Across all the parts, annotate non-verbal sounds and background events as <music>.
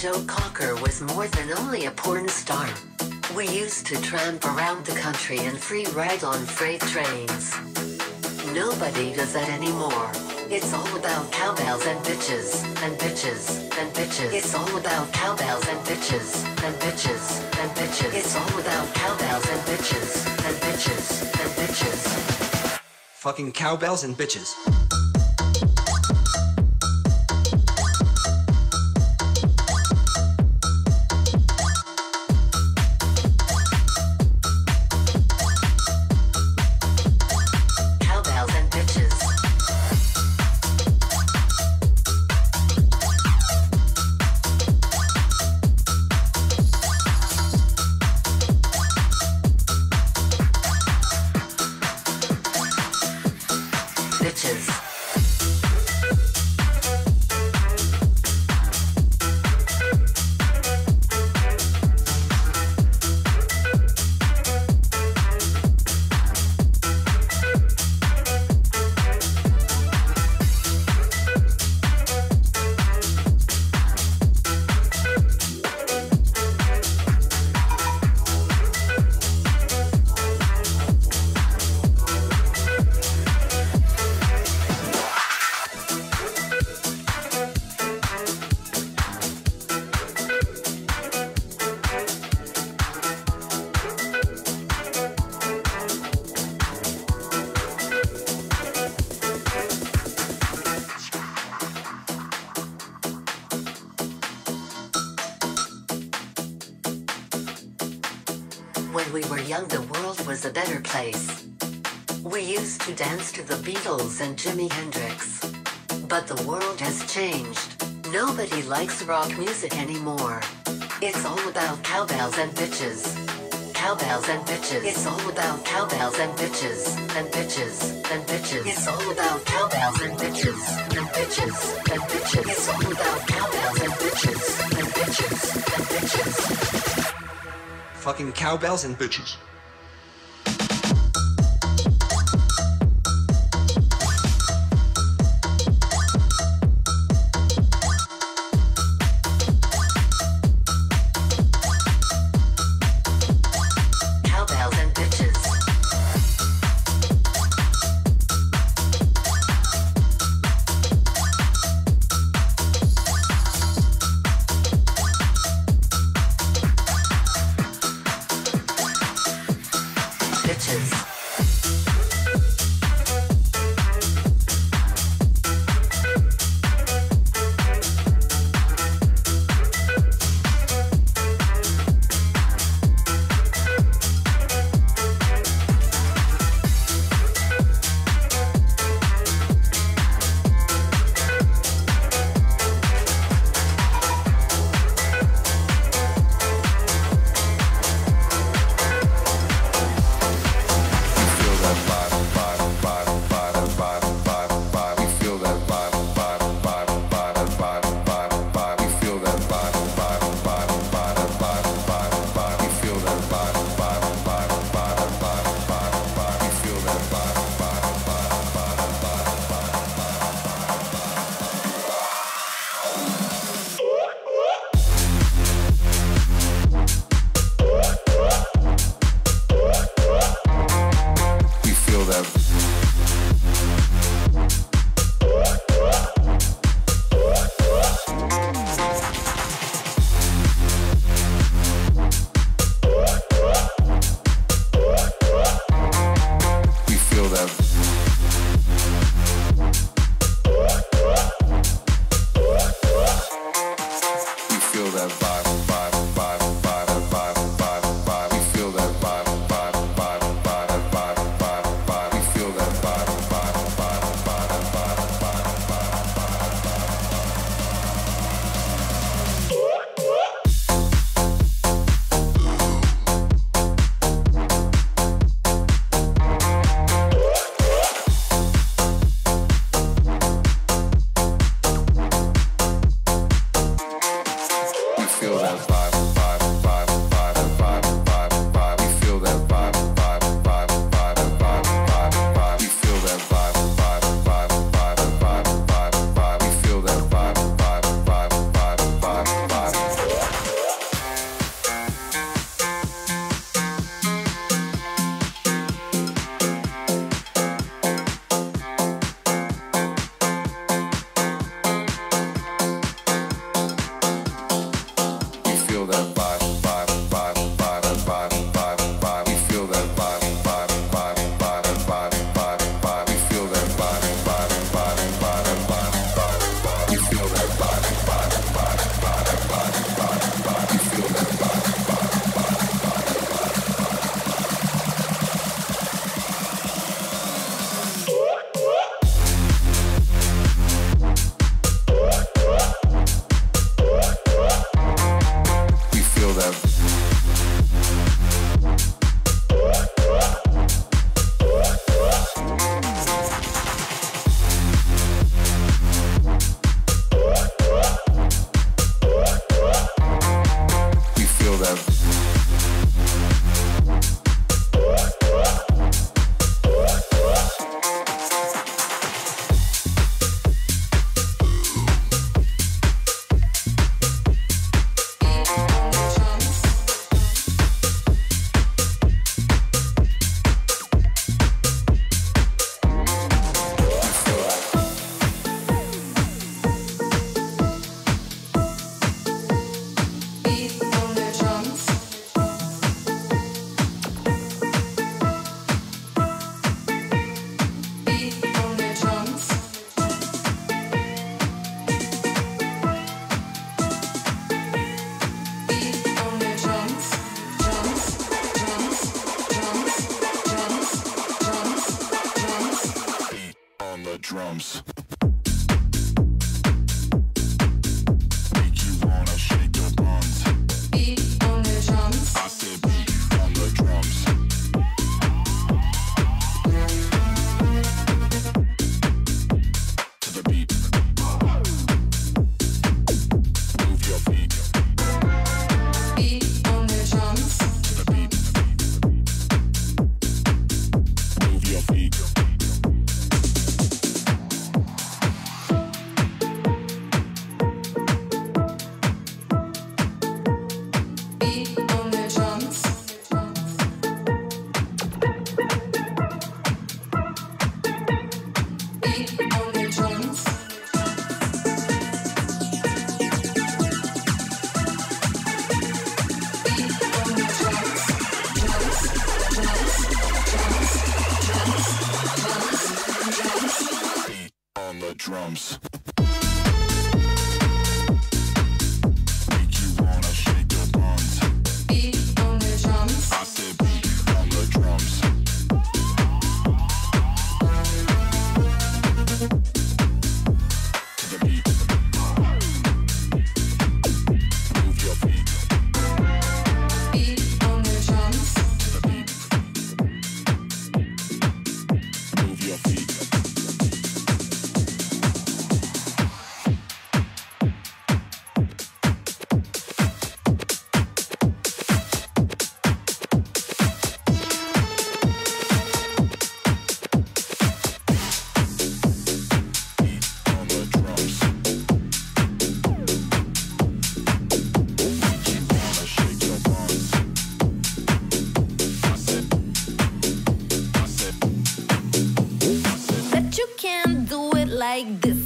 Joe Cocker was more than only a porn star. We used to tramp around the country and free ride on freight trains. Nobody does that anymore. It's all about cowbells and bitches, and bitches, and bitches. It's all about cowbells and bitches, and bitches, and bitches. It's all about cowbells and bitches, and bitches, and bitches. Fucking cowbells and bitches. When we were young, the world was a better place. We used to dance to the Beatles and Jimi Hendrix. But the world has changed. Nobody likes rock music anymore. It's all about cowbells and bitches. Cowbells and bitches. It's all about cowbells and bitches. And bitches. And bitches. It's all about cowbells and bitches. And bitches. And bitches. It's all about cowbells and bitches. And bitches. And bitches. Fucking cowbells and bitches.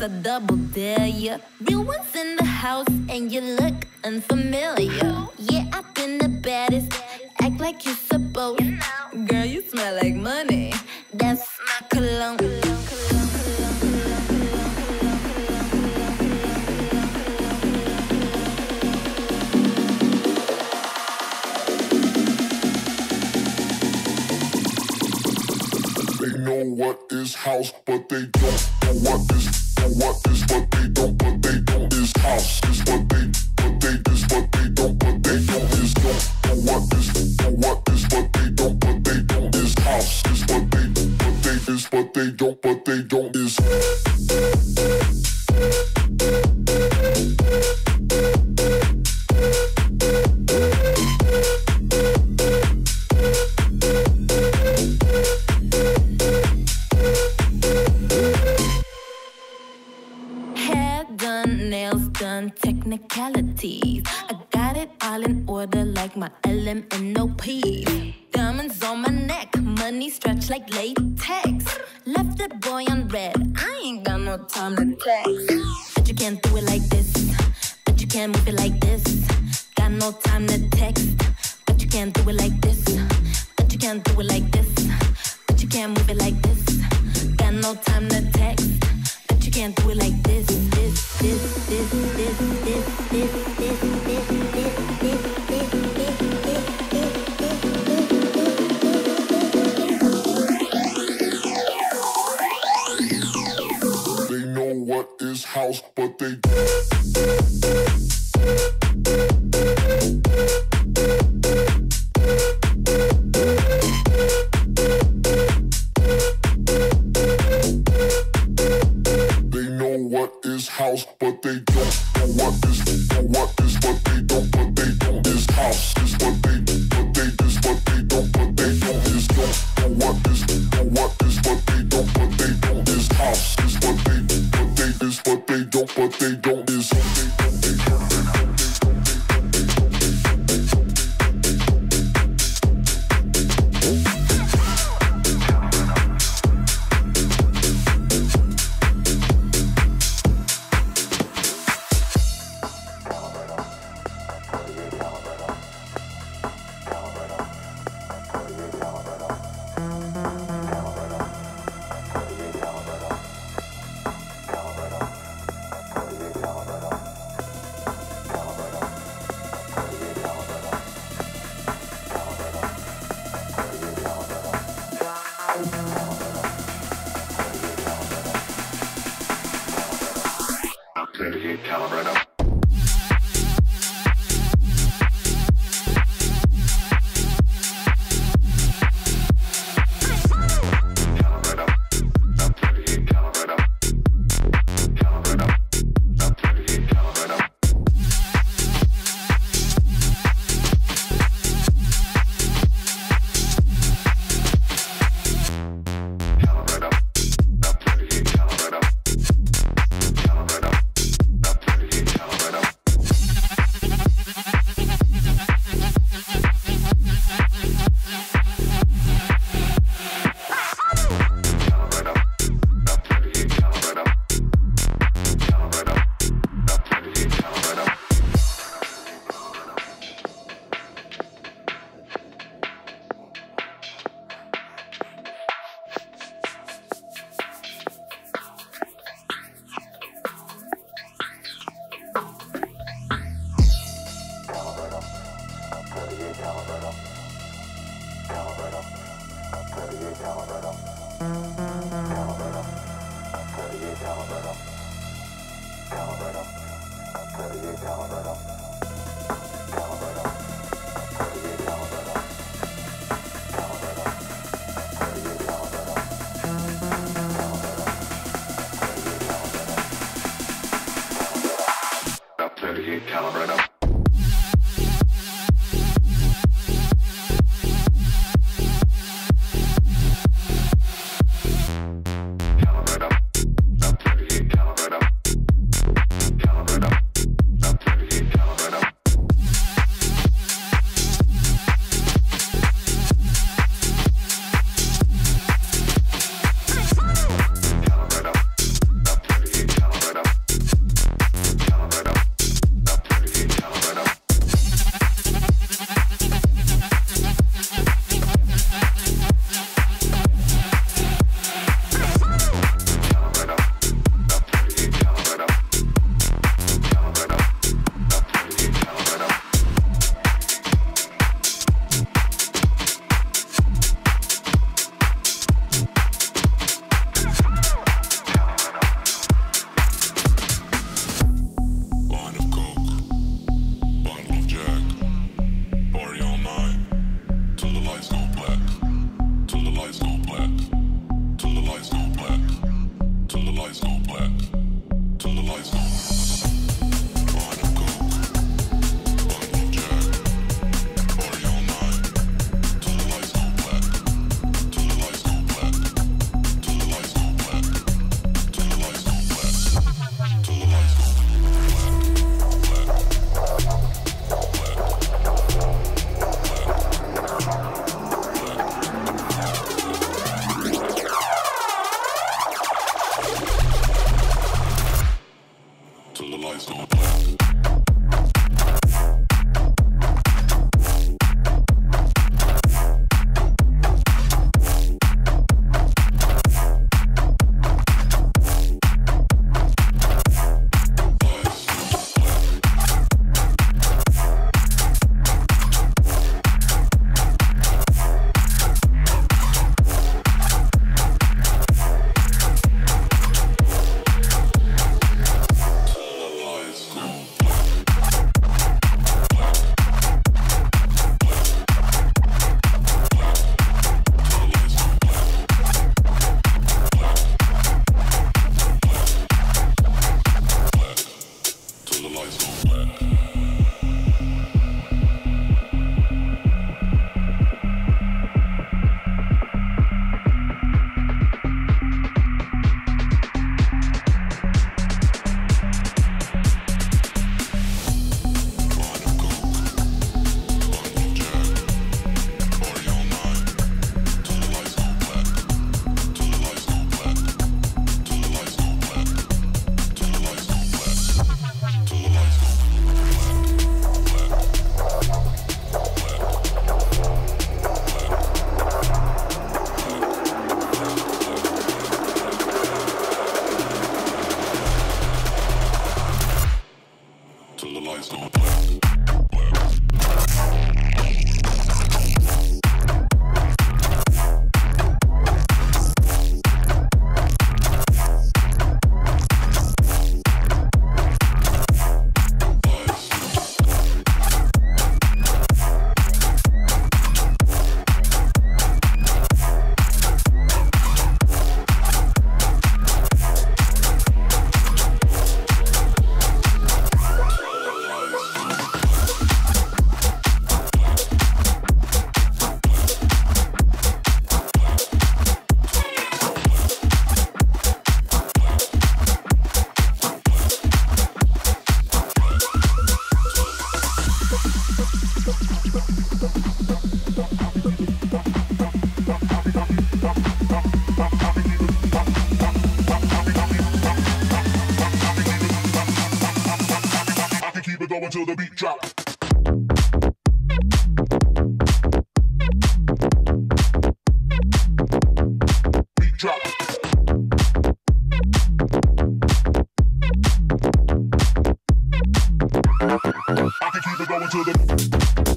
a double dare, you. Real ones in the house, and you look unfamiliar. I can keep it going to the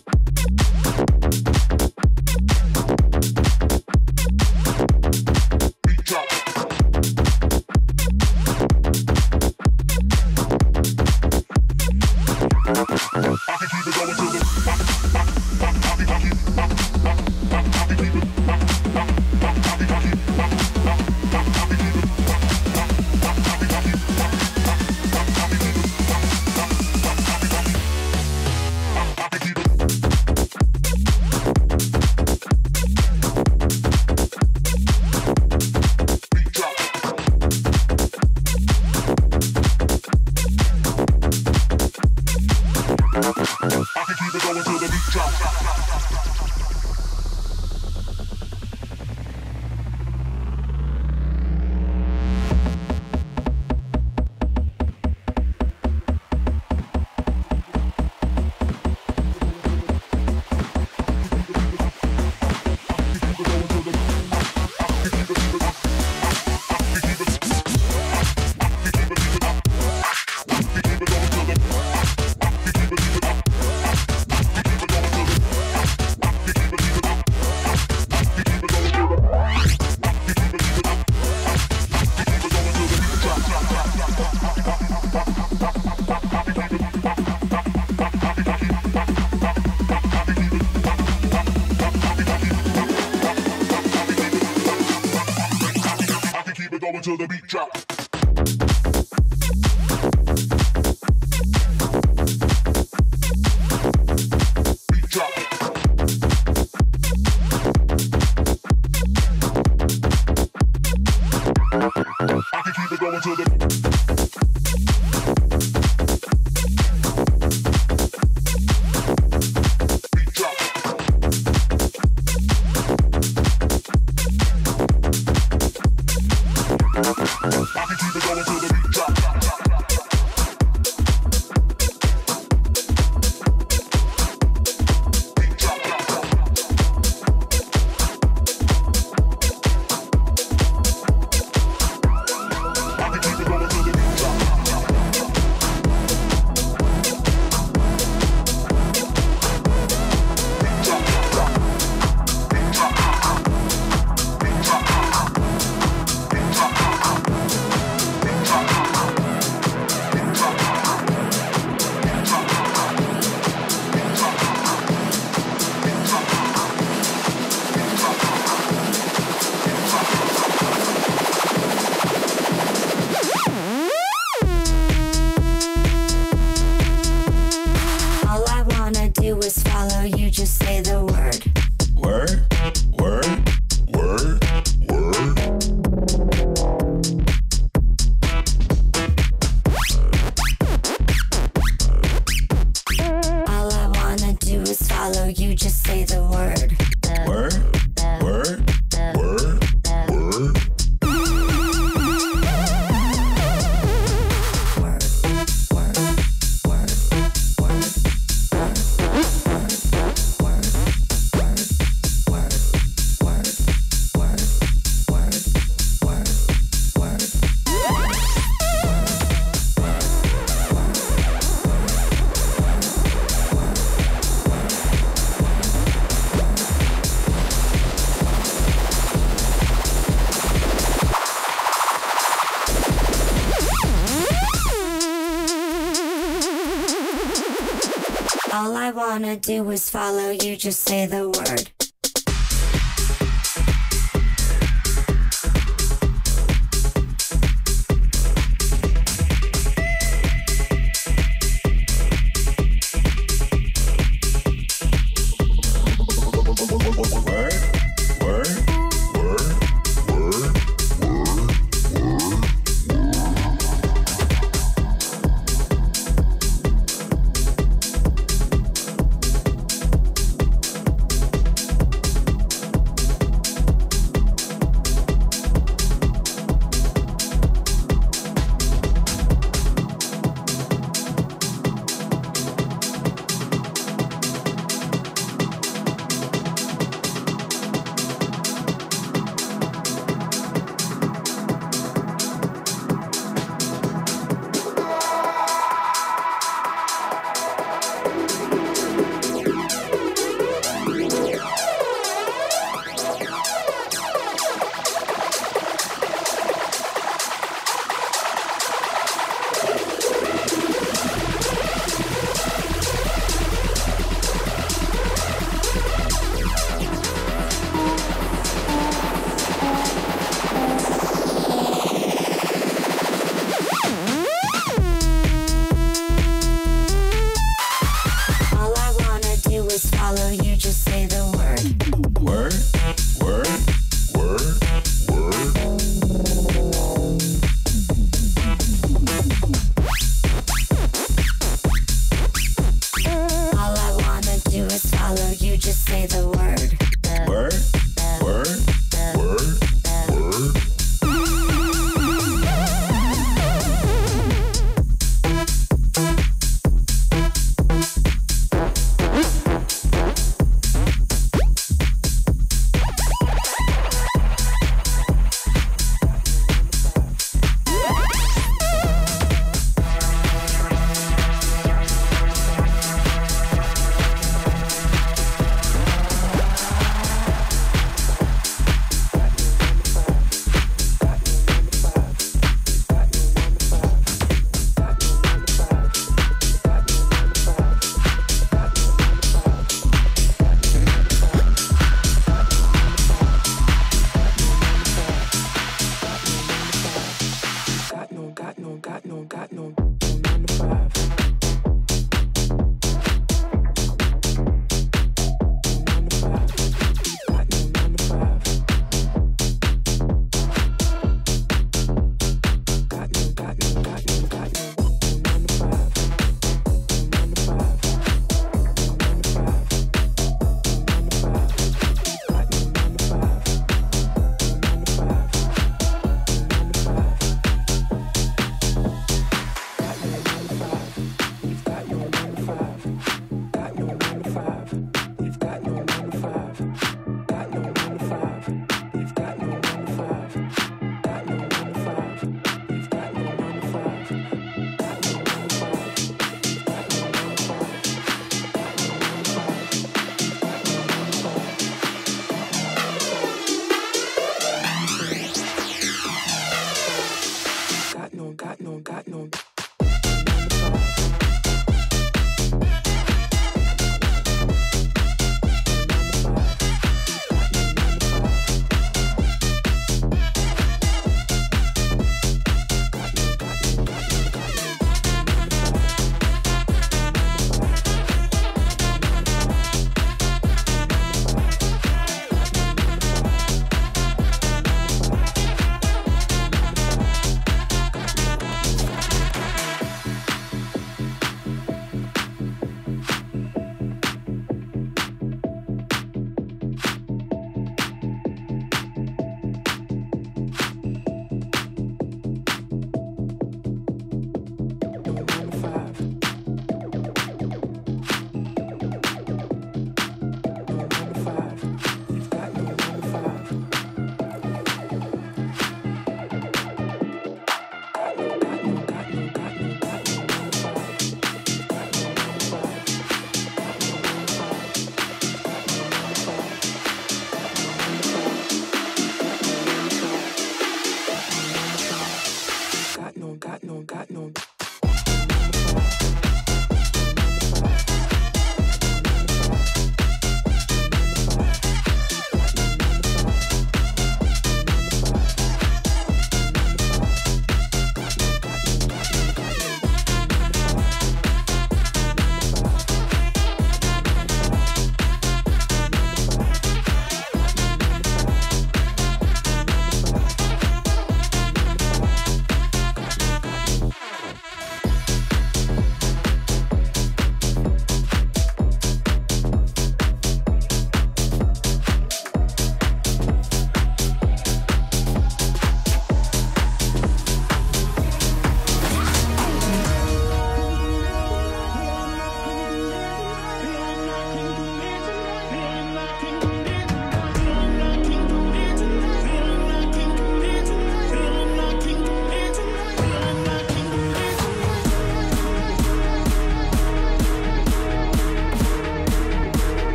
do is follow you, just say the word.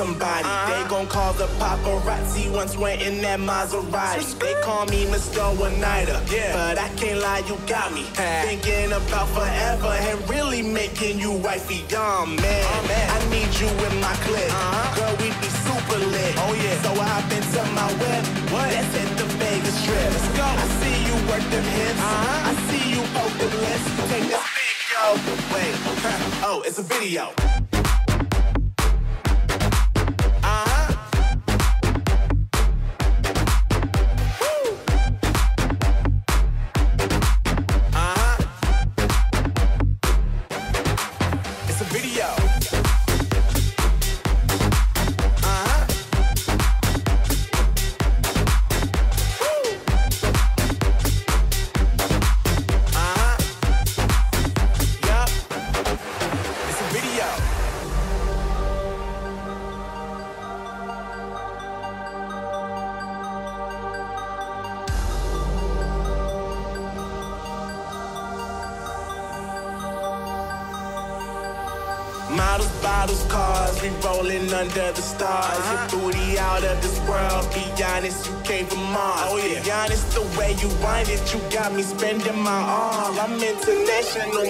Somebody. Uh-huh. They gon' call the paparazzi once we're in that Maserati. They call me Mr. One Nighter, yeah. but I can't lie, you got me thinking about forever and really making you wifey. Young man, oh, man. I need you in my clip. Uh-huh. Girl, we be super lit. Oh yeah. So I hop into my whip. What? Let's hit the Vegas trip. Let's go. I see you work them hips. Uh-huh. I see you poke them lips. Take this video. Wait. <laughs> oh, it's a video. Me spending my all. I'm international,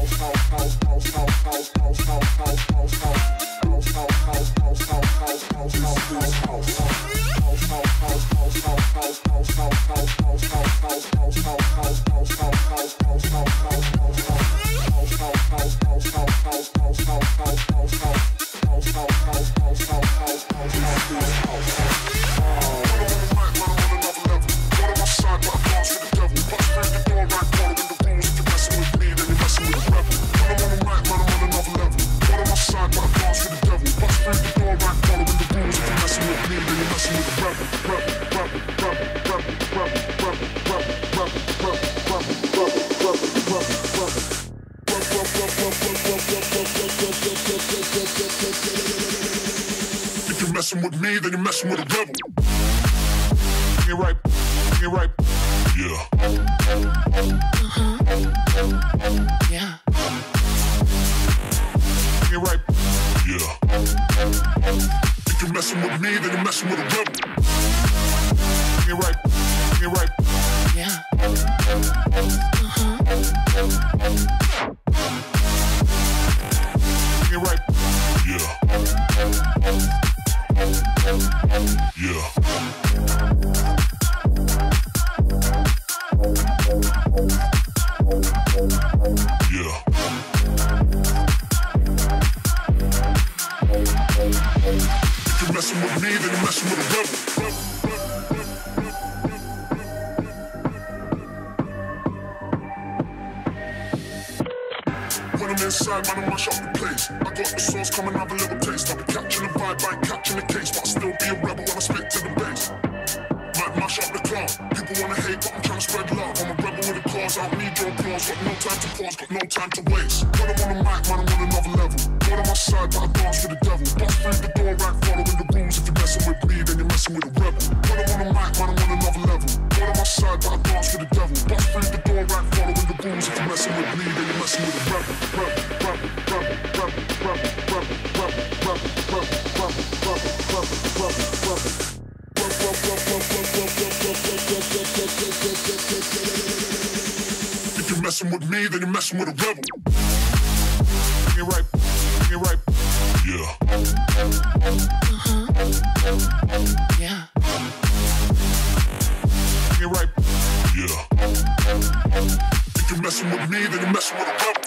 Side by the boss with the devil, bust finger door like one in the side for the devil. Bust through the door following the rules. If you're messing with me, then you're messing with the rebel, rebel, rebel, rebel, rebel, rebel, rebel, rebel, rebel, rebel, rebel. If you're messing with me, then you're messing with a devil. You're right. You're right. Yeah. messing with me, then you're messing with a rebel. You're right, you're right. waist. Put him on the mic, man, I'm on another level. One on my side, but I dance with the devil. Bust through the door rack, following the rules. If you're messing with me, then you're messing with a rebel. Put him on the mic, man, I'm on another level. One on my side, but I dance with the devil. Bust through the door rack, following the rules. If you're messing with me, then you're messing with a rebel, rebel, rebel, rebel, rebel, rebel, rebel, rebel, rebel, rebel, rebel, rebel, rebel. If you're messing with me, then you're messing with a rebel it right, bring it right. Yeah. Uh-huh. Yeah. Bring it right. Yeah. If you're messing with me, then you're messing with a rebel.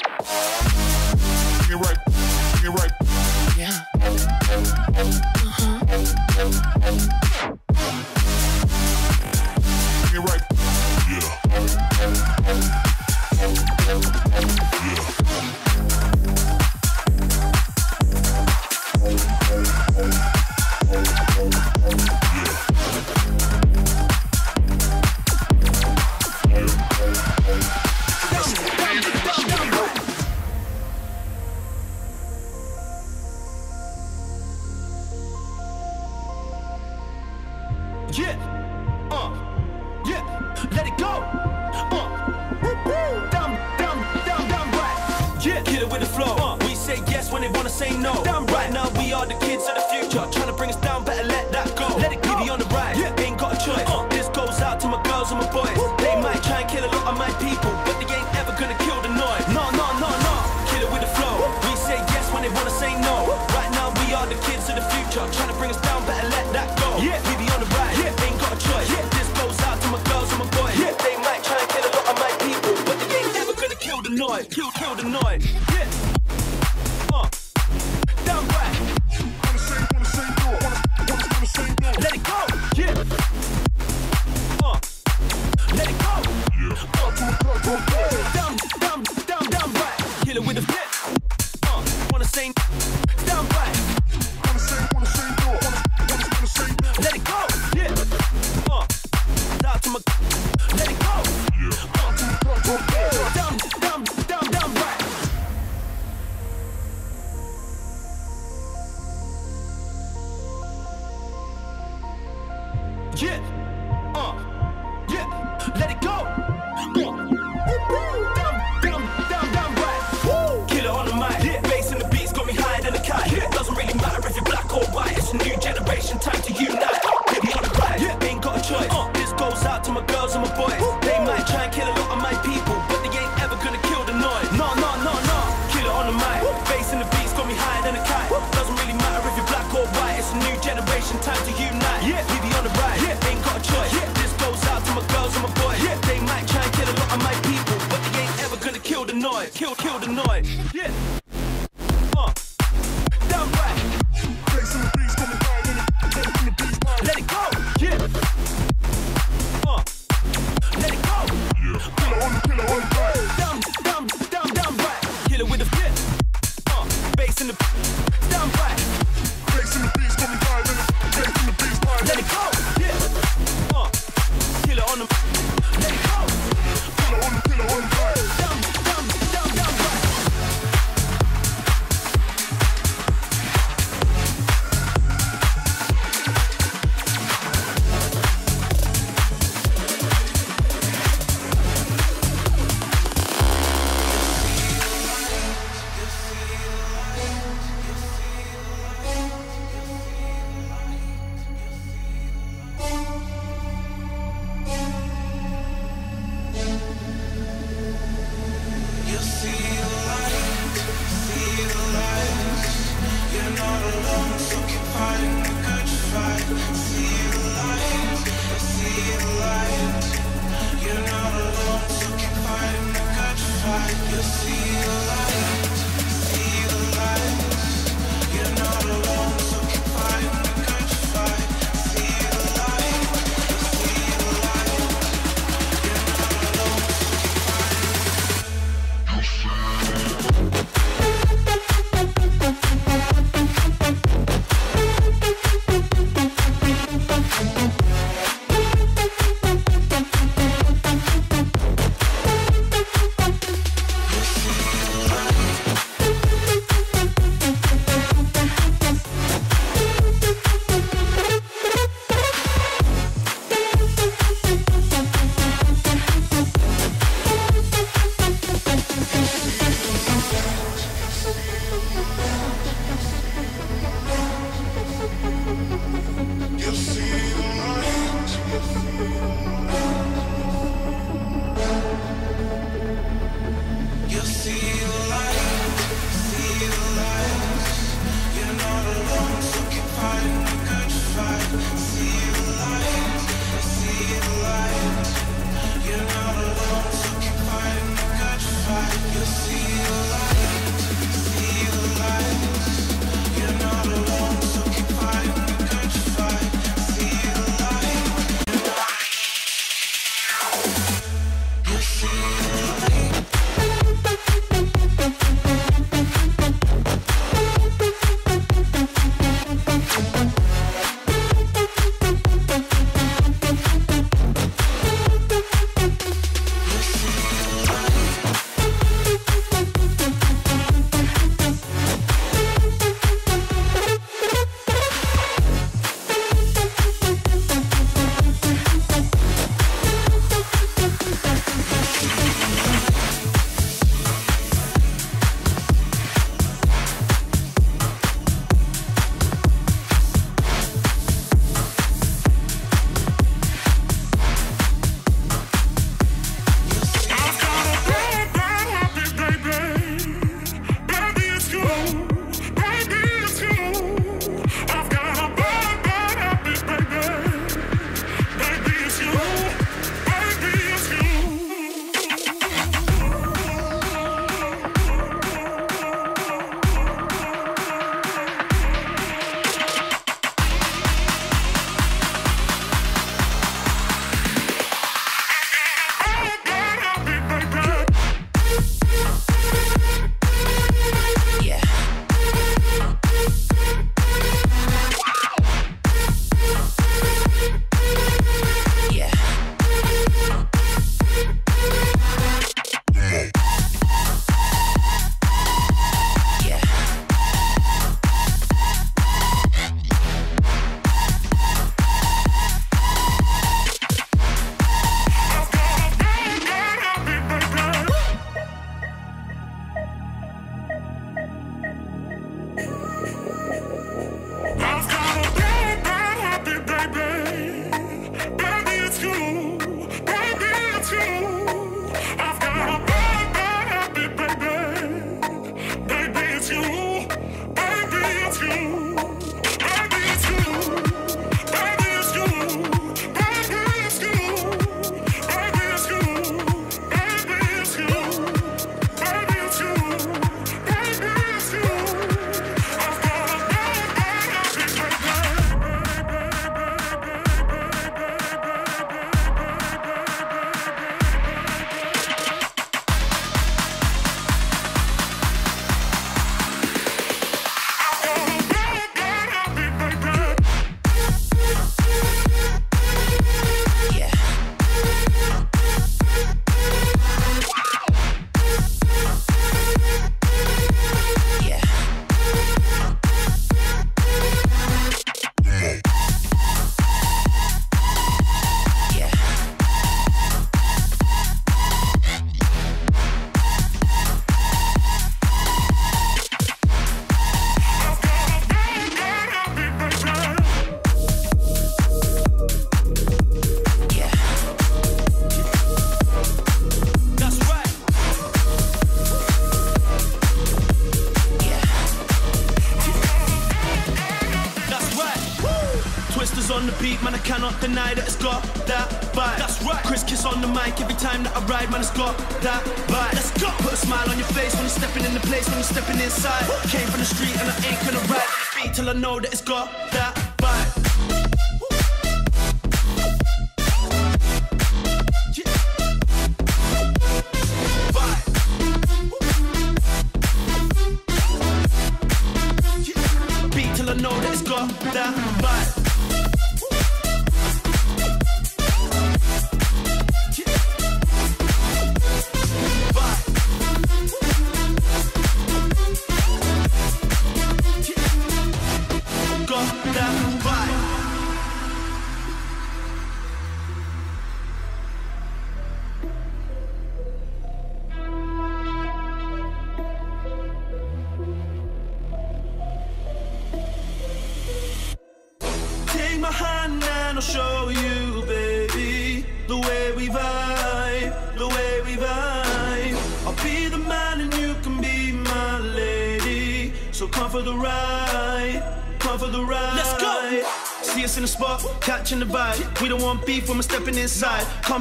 Beat, man, I cannot deny that it's got that vibe. That's right. Kris Kiss on the mic every time that I ride, man, it's got that vibe. Let's go. Put a smile on your face when you're stepping in the place, when you're stepping inside. Came from the street and I ain't gonna ride the beat till I know that it's got that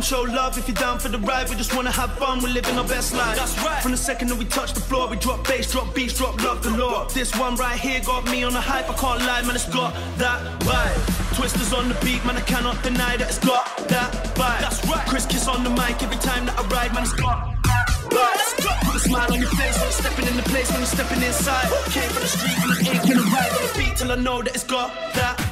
Come show love if you're down for the ride. We just wanna have fun, we're living our best life. That's right. From the second that we touch the floor, we drop bass, drop beats, drop love galore. This one right here got me on the hype. I can't lie, man, it's got that vibe. Twisters on the beat, man, I cannot deny that it's got that vibe. That's right. Kris Kiss on the mic every time that I ride, man, it's got that vibe. Put a smile on your face when you're stepping in the place, when you're stepping inside. Came from the street and I ain't gonna ride on the beat till I know that it's got that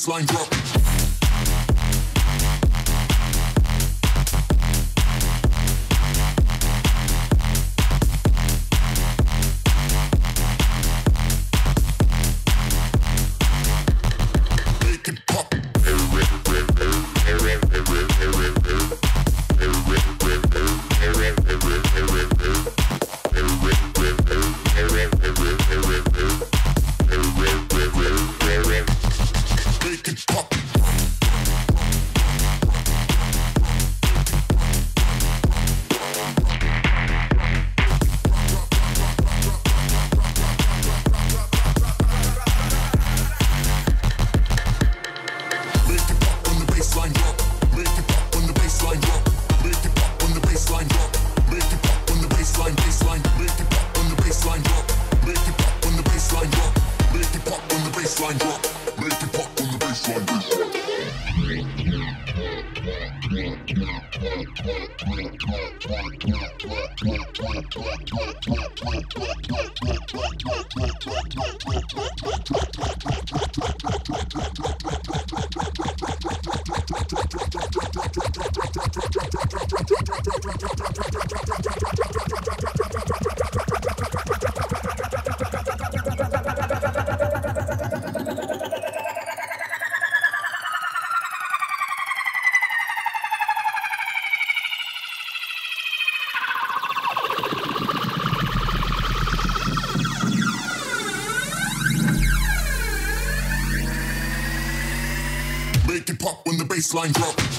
bassline drop. when the bassline drop. Make it pop when the bassline drop. bassline drop.